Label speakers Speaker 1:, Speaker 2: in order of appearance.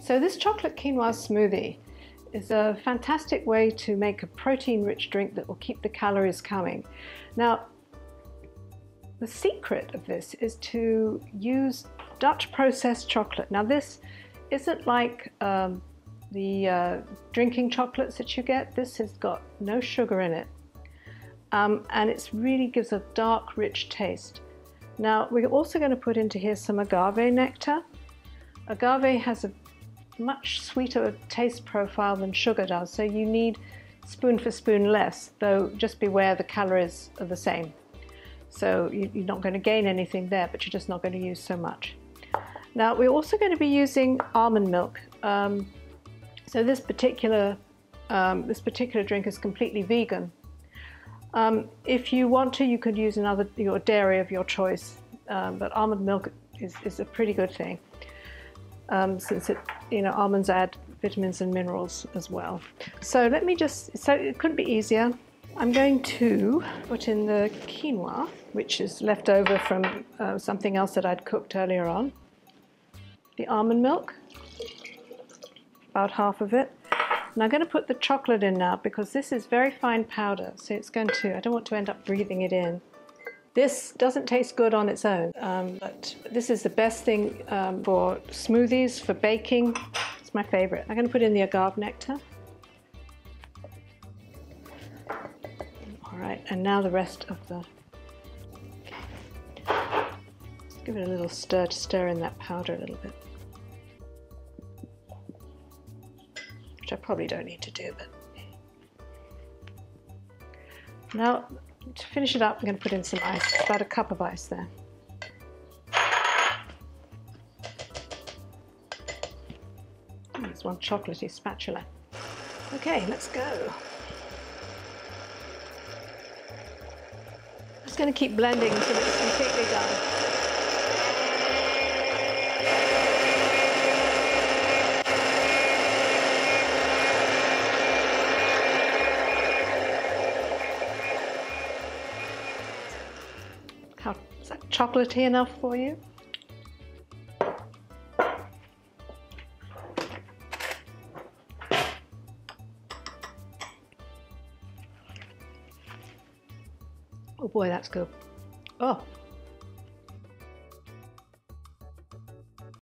Speaker 1: So this chocolate quinoa smoothie is a fantastic way to make a protein-rich drink that will keep the calories coming. Now, the secret of this is to use Dutch processed chocolate. Now this isn't like um, the uh, drinking chocolates that you get. This has got no sugar in it. Um, and it really gives a dark, rich taste. Now we're also going to put into here some agave nectar. Agave has a much sweeter taste profile than sugar does, so you need spoon for spoon less, though just beware the calories are the same. So you're not going to gain anything there, but you're just not going to use so much. Now we're also going to be using almond milk. Um, so this particular, um, this particular drink is completely vegan. Um, if you want to, you could use another your dairy of your choice, um, but almond milk is, is a pretty good thing um, since it, you know, almonds add vitamins and minerals as well. So let me just, so it couldn't be easier. I'm going to put in the quinoa, which is left over from uh, something else that I'd cooked earlier on. The almond milk, about half of it. And I'm going to put the chocolate in now because this is very fine powder, so it's going to, I don't want to end up breathing it in. This doesn't taste good on its own, um, but this is the best thing um, for smoothies, for baking. It's my favorite. I'm going to put in the agave nectar. All right, and now the rest of the... Let's give it a little stir to stir in that powder a little bit. Which I probably don't need to do, but... Now to finish it up, I'm going to put in some ice, about a cup of ice there. Mm, there's one chocolatey spatula. Okay, let's go. Just going to keep blending until it's completely done. How, is that chocolatey enough for you? Oh boy, that's good. Oh,